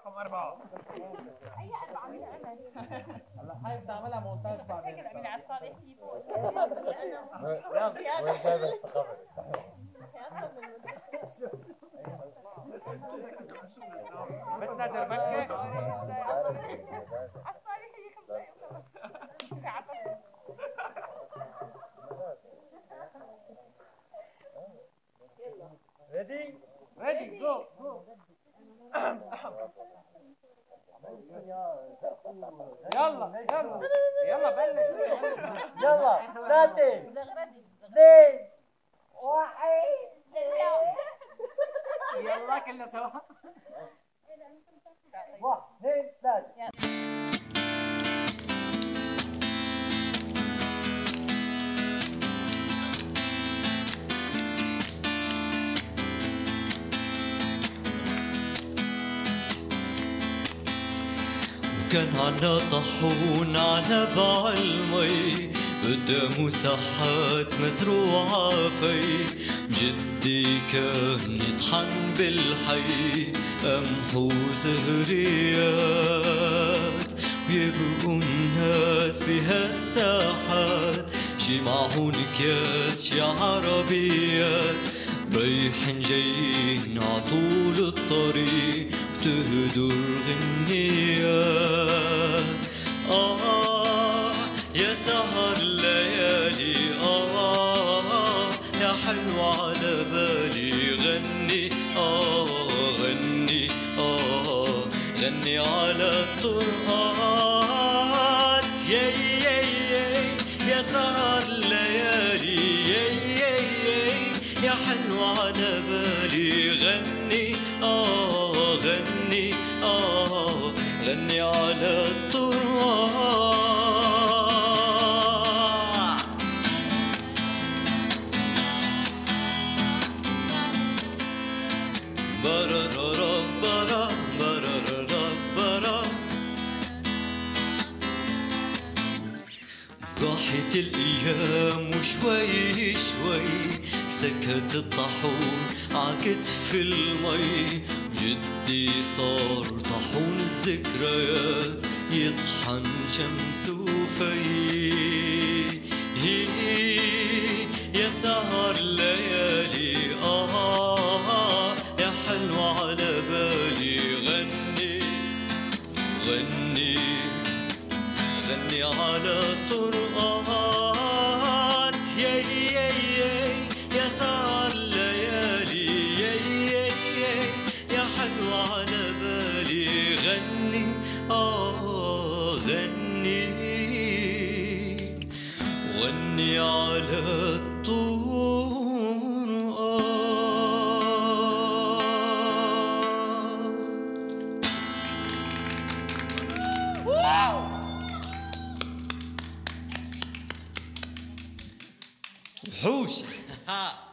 رقم أربعة. أي أربعة من أنا؟ هلا هاي بتعملها مونتاج بعدين. فاكر من على الصالحين يلا وين جايب الخبر بدنا دربكة. على الصالحين خمس دقايق وخلص. مش عارفه ready ready go go يلا يلا. يلا بلش. يلا. ثلاثة. اثنين. واحد. يلا كلنا سوا. وكان عنا طاحون على باع المي. قدامه ساحات مزروعة في. جدي كان يطحن بالحي. قمح وزهريات ويبقوا الناس بهالساحات شي معهن اكياس شي عربيات رايحين جايين عطول الطريق. تهدر غنيات. آه يا حلو على بالي. غني آه غني آه غني على الطرقات يا يا يا يا سهر الليالي يا يا يا يا حلو على بالي. غني آه راحت الأيام وشوي شوي سكت الطاحون عكتف المي. جدي صار طاحون الذكريات يطحن شمس وفي غني غني على الطرقات وحوش.